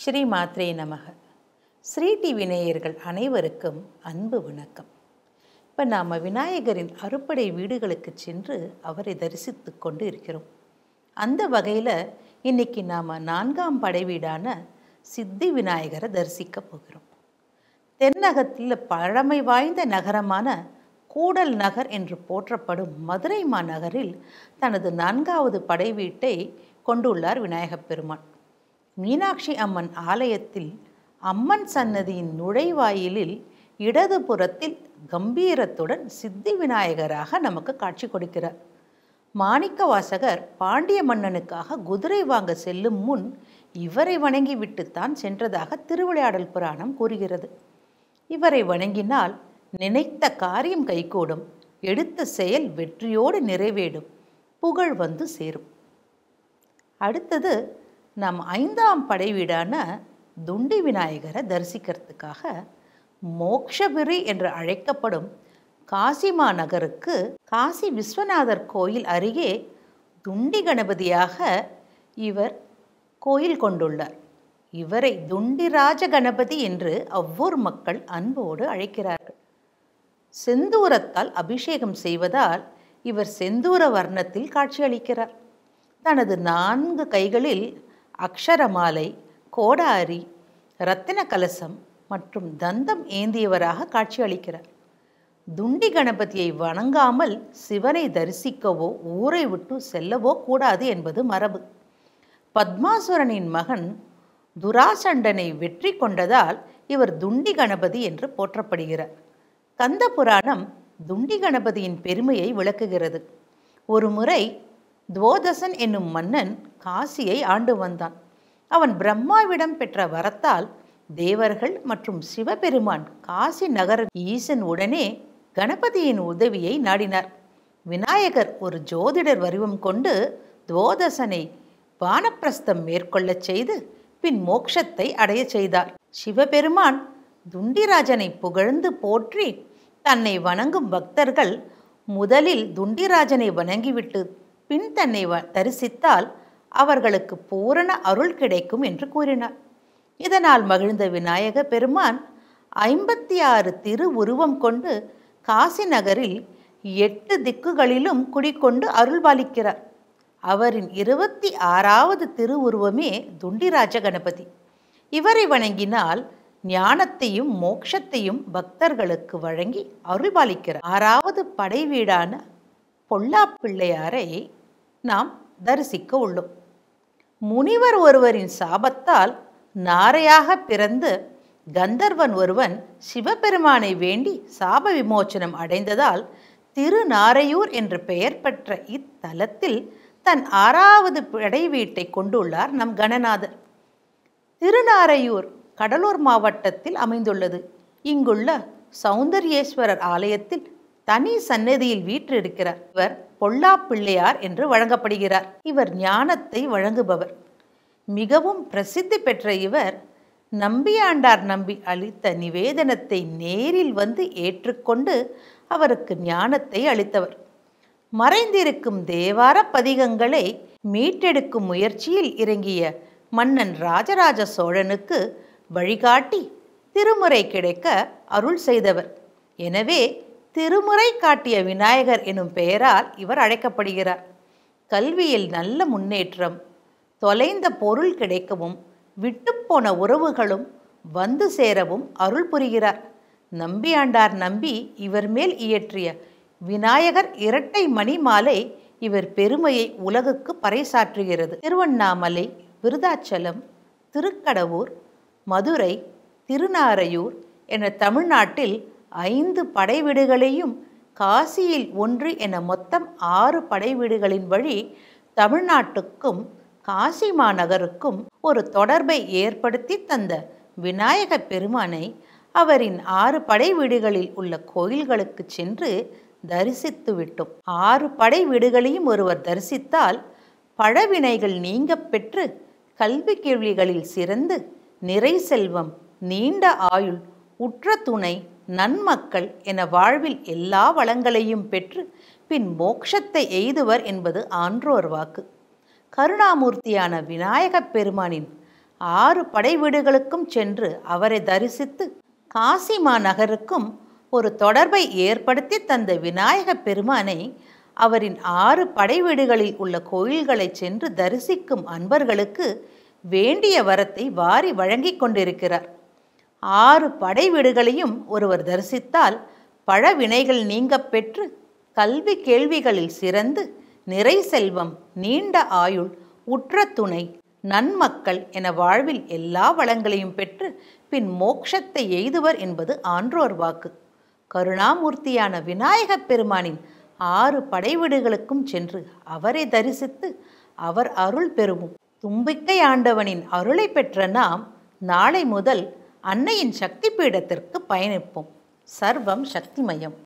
ஸ்ரீ மாத்ரே நமக. ஸ்ரீ டிவி நேயர்கள் அனைவருக்கும் அன்பு வணக்கம். இப்போ நாம் விநாயகரின் அறுப்படை வீடுகளுக்கு சென்று அவரை தரிசித்து கொண்டு இருக்கிறோம் அந்த வகையில் இன்னைக்கு நாம் நான்காம் படை வீடான சித்தி விநாயகரை தரிசிக்க போகிறோம். தென்னகத்தில் பழமை வாய்ந்த நகரமான கூடல் நகர் என்று போற்றப்படும் மதுரை மாநகரில் தனது நான்காவது படை வீட்டை கொண்டுள்ளார் விநாயகப் பெருமான். மீனாட்சி அம்மன் ஆலயத்தில் அம்மன் சன்னதியின் நுழைவாயிலில் இடது புறத்தில் கம்பீரத்துடன் சித்தி விநாயகராக நமக்கு காட்சி கொடுக்கிறார். மாணிக்க வாசகர் பாண்டிய மன்னனுக்காக குதிரை வாங்க செல்லும் முன் இவரை வணங்கிவிட்டுத்தான் சென்றதாக திருவிளையாடல் புராணம் கூறுகிறது. இவரை வணங்கினால் நினைத்த காரியம் கைகூடும் எடுத்த செயல் வெற்றியோடு நிறைவேடும் புகழ் வந்து சேரும். அடுத்தது நாம் ஐந்தாம் படைவீடான துண்டி விநாயகரை தரிசிக்கிறதுக்காக மோக்ஷபிரி என்று அழைக்கப்படும் காசிமா நகருக்கு காசி விஸ்வநாதர் கோயில் அருகே துண்டி கணபதியாக இவர் கோயில் கொண்டுள்ளார். இவரை துண்டிராஜ கணபதி என்று அவ்வூர் மக்கள் அன்போடு அழைக்கிறார்கள். செந்தூரத்தால் அபிஷேகம் செய்வதால் இவர் செந்தூர வர்ணத்தில் காட்சியளிக்கிறார். தனது நான்கு கைகளில் அக்ஷரமாலை கோடாரி ரத்தின கலசம் மற்றும் தந்தம் ஏந்தியவராக காட்சியளிக்கிறார். துண்டி கணபதியை வணங்காமல் சிவனை தரிசிக்கவோ ஊரை விட்டு செல்லவோ கூடாது என்பது மரபு. பத்மாசுரனின் மகன் துராசண்டனை வெற்றி கொண்டதால் இவர் துண்டி கணபதி என்று போற்றப்படுகிறார். கந்த புராணம் துண்டி கணபதியின் பெருமையை விளக்குகிறது. ஒரு முறை துவோதசன் என்னும் மன்னன் காசியை ஆண்டு வந்தான். அவன் பிரம்மாவிடம் பெற்ற வரத்தால் தேவர்கள் மற்றும் சிவபெருமான் காசி நகர ஈசன் உடனே கணபதியின் உதவியை நாடினார். விநாயகர் ஒரு ஜோதிடர் வடிவம் கொண்டு துவோதசனை வானப்பிரஸ்தம் மேற்கொள்ளச் செய்து பின் மோட்சத்தை அடையச் செய்தார். சிவபெருமான் துண்டிராஜனை புகழ்ந்து போற்றி தன்னை வணங்கும் பக்தர்கள் முதலில் துண்டிராஜனை வணங்கிவிட்டு பின் தன்னை வ தரிசித்தால் அவர்களுக்கு பூரண அருள் கிடைக்கும் என்று கூறினார். இதனால் மகிழ்ந்த விநாயக பெருமான் ஐம்பத்தி ஆறு திரு உருவம் கொண்டு காசி நகரில் எட்டு திக்குகளிலும் குடிக்கொண்டு அருள்பாலிக்கிறார் அவரின் இருபத்தி ஆறாவது திருவுருவமே துண்டிராஜ கணபதி. இவரை வணங்கினால் ஞானத்தையும் மோட்சத்தையும் பக்தர்களுக்கு வழங்கி அருள்பாலிக்கிறார் ஆறாவது படை வீடான பொல்லா பிள்ளையாரை நாம் தரிசிக்க உள்ளோம். முனிவர் ஒருவரின் சாபத்தால் நாரையாக பிறந்து கந்தர்வன் ஒருவன் சிவபெருமானை வேண்டி சாப விமோச்சனம் அடைந்ததால் திருநாரையூர் என்று பெயர் பெற்ற இத்தலத்தில் தன் ஆறாவது படை வீட்டை கொண்டுள்ளார் நம் கணநாதர். திருநாரையூர் கடலூர் மாவட்டத்தில் அமைந்துள்ளது. இங்குள்ள சௌந்தர்யேஸ்வரர் ஆலயத்தில் தனி சன்னதியில் வீற்றிருக்கிறார். இவர் பொல்லா பிள்ளையார் என்று வழங்கப்படுகிறார். இவர் ஞானத்தை வழங்குபவர். மிகவும் பிரசித்தி பெற்ற இவர் நம்பியாண்டார் நம்பி அளித்த நிவேதனத்தை நேரில் வந்து ஏற்றுக்கொண்டு அவருக்கு ஞானத்தை அளித்தவர். மறைந்திருக்கும் தேவார பதிகங்களை மீட்டெடுக்கும் முயற்சியில் இறங்கிய மன்னன் ராஜராஜ சோழனுக்கு வழிகாட்டி திருமுறை கிடைக்க அருள் செய்தவர். எனவே திருமுறை காட்டிய விநாயகர் எனும் பெயரால் இவர் அழைக்கப்படுகிறார். கல்வியில் நல்ல முன்னேற்றம் தொலைந்த பொருள் கிடைக்கவும் விட்டுப்போன உறவுகளும் வந்து சேரவும் அருள் புரிகிறார். நம்பியாண்டார் நம்பி இவர் மேல் இயற்றிய விநாயகர் இரட்டை மணி மாலை இவர் பெருமையை உலகுக்கு பறைசாற்றுகிறது. திருவண்ணாமலை விருதாச்சலம் திருக்கடவூர் மதுரை திருநாரையூர் என தமிழ்நாட்டில் ஐந்து படை வீடுகளையும் காசியில் ஒன்று என மொத்தம் ஆறு படை வீடுகளின் வழி தமிழ்நாட்டுக்கும் காசி மாநகருக்கும் ஒரு தொடர்பை ஏற்படுத்தி தந்த விநாயக பெருமானை அவரின் ஆறு படை வீடுகளில் உள்ள கோயில்களுக்கு சென்று தரிசித்து விட்டோம். ஆறு படை வீடுகளையும் ஒருவர் தரிசித்தால் பழவினைகள் நீங்க பெற்று கல்வி கேள்விகளில் சிறந்து நிறை செல்வம் நீண்ட ஆயுள் உற்ற துணை நன்மக்கள் என வாழ்வில் எல்லா வளங்களையும் பெற்று பின் மோட்சத்தை எய்துவர் என்பது ஆன்றோர் வாக்கு. கருணாமூர்த்தியான விநாயகப் பெருமானின் ஆறு படை வீடுகளுக்கும் சென்று அவரை தரிசித்து காசி மாநகருக்கும் ஒரு தொடர்பை ஏற்படுத்தி தந்த விநாயகப் பெருமானை அவரின் ஆறு படை வீடுகளில் உள்ள கோயில்களை சென்று தரிசிக்கும் அன்பர்களுக்கு வேண்டிய வரத்தை வாரி வழங்கிக் கொண்டிருக்கிறார். ஆறு படை வீடுகளையும் ஒருவர் தரிசித்தால் பழவினைகள் நீங்க பெற்று கல்வி கேள்விகளில் சிறந்து நிறை செல்வம் நீண்ட ஆயுள் உற்ற துணை நன்மக்கள் என வாழ்வில் எல்லா வளங்களையும் பெற்று பின் மோட்சத்தை எய்துவர் என்பது ஆன்றோர் வாக்கு. கருணாமூர்த்தியான விநாயகப் பெருமானின் ஆறு படைவீடுகளுக்கும் சென்று அவரை தரிசித்து அவர் அருள் பெறுவோம் தும்பிக்கை ஆண்டவனின் அருளை பெற்ற நாம் நாளை முதல் அன்னையின் சக்தி பீடத்திற்கு பயணிப்போம். சர்வம் சக்திமயம்.